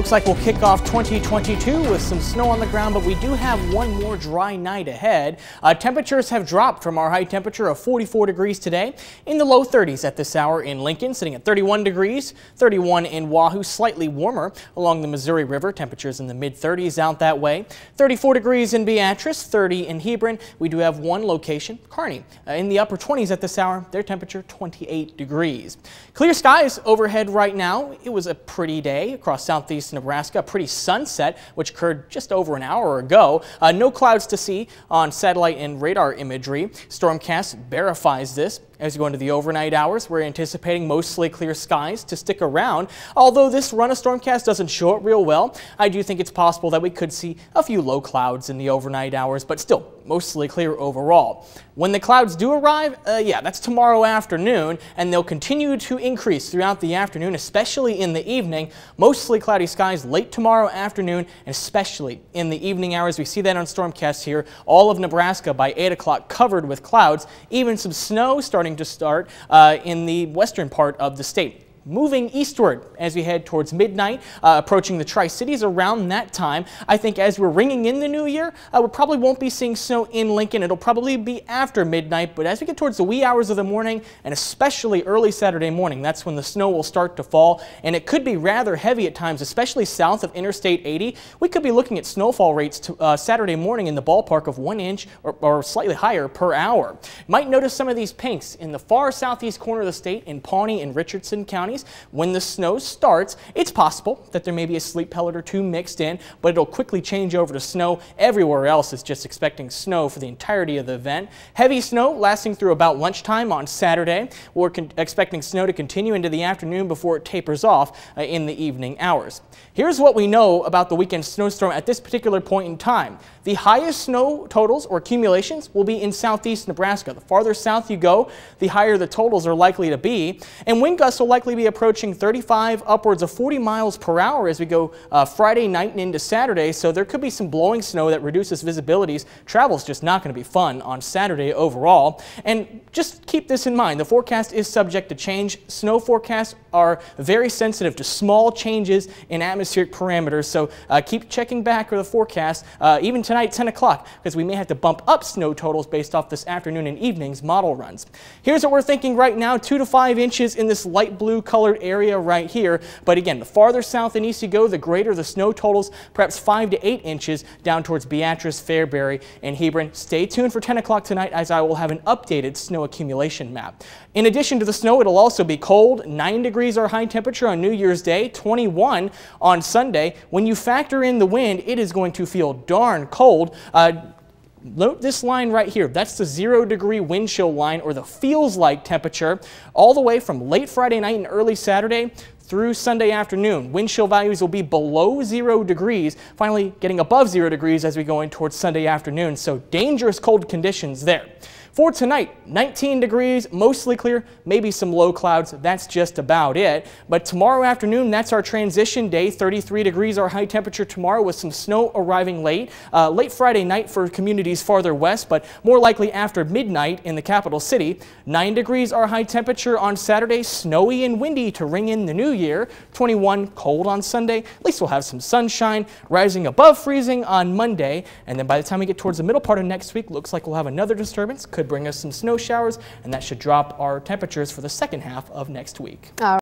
Looks like we'll kick off 2022 with some snow on the ground, but we do have one more dry night ahead. Uh, temperatures have dropped from our high temperature of 44 degrees today in the low 30s at this hour in Lincoln, sitting at 31 degrees, 31 in Wahoo, slightly warmer along the Missouri River. Temperatures in the mid 30s out that way. 34 degrees in Beatrice, 30 in Hebron. We do have one location, Kearney, uh, in the upper 20s at this hour. Their temperature 28 degrees. Clear skies overhead right now. It was a pretty day across southeast Nebraska. Pretty sunset, which occurred just over an hour ago. Uh, no clouds to see on satellite and radar imagery. Stormcast verifies this. As we go into the overnight hours, we're anticipating mostly clear skies to stick around. Although this run of Stormcast doesn't show it real well, I do think it's possible that we could see a few low clouds in the overnight hours, but still mostly clear overall. When the clouds do arrive, uh, yeah, that's tomorrow afternoon, and they'll continue to increase throughout the afternoon, especially in the evening. Mostly cloudy skies late tomorrow afternoon, and especially in the evening hours. We see that on Stormcast here. All of Nebraska by 8 o'clock covered with clouds, even some snow starting to start uh, in the western part of the state moving eastward as we head towards midnight, uh, approaching the Tri-Cities around that time. I think as we're ringing in the new year, uh, we probably won't be seeing snow in Lincoln. It'll probably be after midnight, but as we get towards the wee hours of the morning and especially early Saturday morning, that's when the snow will start to fall, and it could be rather heavy at times, especially south of Interstate 80. We could be looking at snowfall rates to, uh, Saturday morning in the ballpark of one inch or, or slightly higher per hour. Might notice some of these pinks in the far southeast corner of the state in Pawnee and Richardson County counties. When the snow starts, it's possible that there may be a sleet pellet or two mixed in, but it'll quickly change over to snow. Everywhere else is just expecting snow for the entirety of the event. Heavy snow lasting through about lunchtime on Saturday. We're expecting snow to continue into the afternoon before it tapers off uh, in the evening hours. Here's what we know about the weekend snowstorm at this particular point in time. The highest snow totals or accumulations will be in southeast Nebraska. The farther south you go, the higher the totals are likely to be. And wind gusts will likely be approaching 35, upwards of 40 miles per hour as we go uh, Friday night and into Saturday. So there could be some blowing snow that reduces visibilities. Travel's just not going to be fun on Saturday overall. And just keep this in mind. The forecast is subject to change. Snow forecasts are very sensitive to small changes in atmospheric parameters. So uh, keep checking back for the forecast, uh, even tonight, 10 o'clock, because we may have to bump up snow totals based off this afternoon and evening's model runs. Here's what we're thinking right now, two to five inches in this light blue colored area right here. But again, the farther south and east you go, the greater the snow totals, perhaps five to eight inches down towards Beatrice, Fairbury, and Hebron. Stay tuned for 10 o'clock tonight as I will have an updated snow accumulation map. In addition to the snow, it'll also be cold, 9 degrees our high temperature on New Year's Day, 21 on Sunday. When you factor in the wind, it is going to feel darn cold cold. Uh, Note this line right here. That's the zero degree wind chill line or the feels like temperature all the way from late Friday night and early Saturday through Sunday afternoon. Wind chill values will be below zero degrees, finally getting above zero degrees as we go in towards Sunday afternoon. So dangerous cold conditions there. For tonight, 19 degrees, mostly clear, maybe some low clouds. That's just about it. But tomorrow afternoon, that's our transition day. 33 degrees our high temperature tomorrow with some snow arriving late. Uh, late Friday night for communities farther west, but more likely after midnight in the capital city. 9 degrees our high temperature on Saturday, snowy and windy to ring in the new year. 21 cold on Sunday. At least we'll have some sunshine, rising above freezing on Monday. And then by the time we get towards the middle part of next week, looks like we'll have another disturbance could bring us some snow showers, and that should drop our temperatures for the second half of next week.